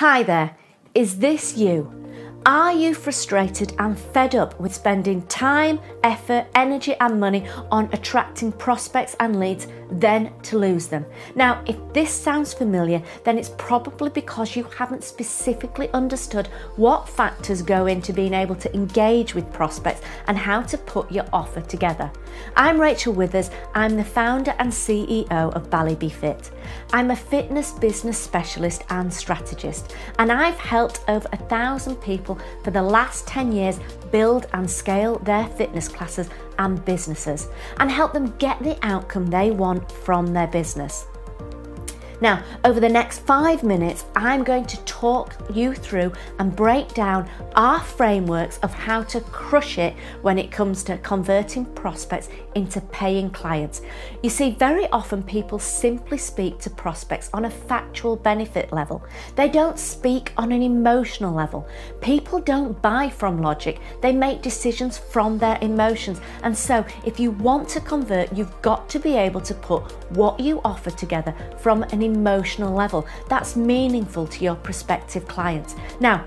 Hi there, is this you? Are you frustrated and fed up with spending time, effort, energy, and money on attracting prospects and leads, then to lose them? Now, if this sounds familiar, then it's probably because you haven't specifically understood what factors go into being able to engage with prospects and how to put your offer together. I'm Rachel Withers, I'm the founder and CEO of Ballet Be Fit. I'm a fitness business specialist and strategist, and I've helped over a thousand people for the last 10 years build and scale their fitness classes and businesses and help them get the outcome they want from their business. Now, over the next five minutes, I'm going to talk you through and break down our frameworks of how to crush it when it comes to converting prospects into paying clients. You see, very often people simply speak to prospects on a factual benefit level, they don't speak on an emotional level. People don't buy from logic, they make decisions from their emotions. And so, if you want to convert, you've got to be able to put what you offer together from an emotional level that's meaningful to your prospective clients. Now,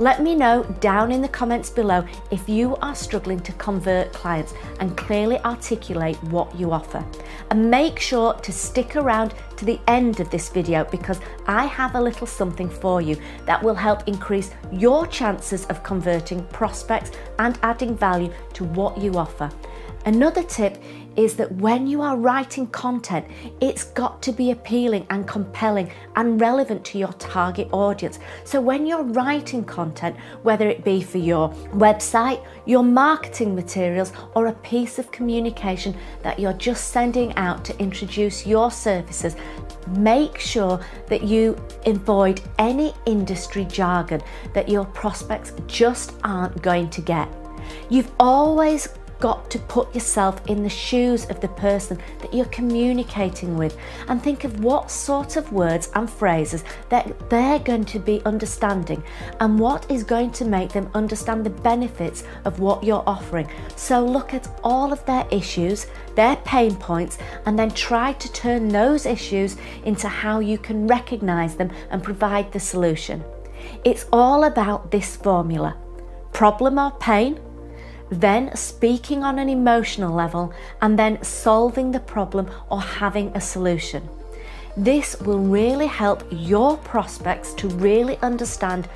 let me know down in the comments below if you are struggling to convert clients and clearly articulate what you offer. And make sure to stick around to the end of this video because I have a little something for you that will help increase your chances of converting prospects and adding value to what you offer. Another tip is that when you are writing content, it's got to be appealing and compelling and relevant to your target audience. So when you're writing content, whether it be for your website, your marketing materials, or a piece of communication that you're just sending out to introduce your services, make sure that you avoid any industry jargon that your prospects just aren't going to get. You've always got to put yourself in the shoes of the person that you're communicating with and think of what sort of words and phrases that they're going to be understanding and what is going to make them understand the benefits of what you're offering. So look at all of their issues, their pain points, and then try to turn those issues into how you can recognize them and provide the solution. It's all about this formula problem or pain then speaking on an emotional level, and then solving the problem or having a solution. This will really help your prospects to really understand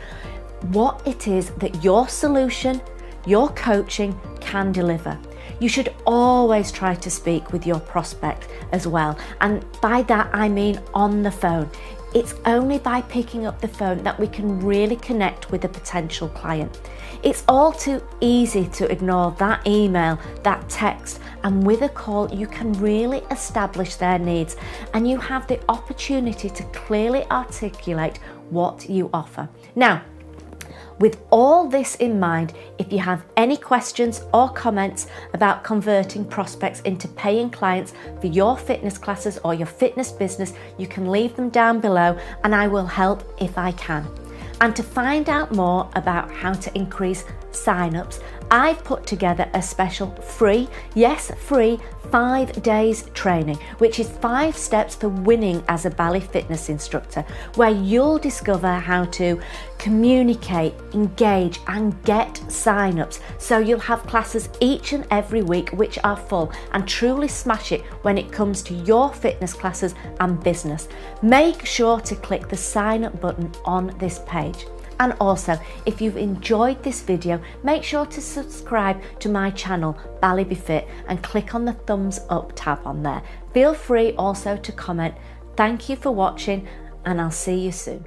what it is that your solution, your coaching can deliver. You should always try to speak with your prospect as well. And by that, I mean on the phone. It's only by picking up the phone that we can really connect with a potential client. It's all too easy to ignore that email, that text, and with a call, you can really establish their needs and you have the opportunity to clearly articulate what you offer. Now, with all this in mind, if you have any questions or comments about converting prospects into paying clients for your fitness classes or your fitness business, you can leave them down below and I will help if I can. And to find out more about how to increase sign-ups, I've put together a special free, yes, free five days training, which is five steps for winning as a Ballet fitness instructor, where you'll discover how to communicate, engage, and get sign ups. So you'll have classes each and every week which are full and truly smash it when it comes to your fitness classes and business. Make sure to click the sign up button on this page. And also, if you've enjoyed this video, make sure to subscribe to my channel, Ballet Be Fit, and click on the thumbs up tab on there. Feel free also to comment. Thank you for watching, and I'll see you soon.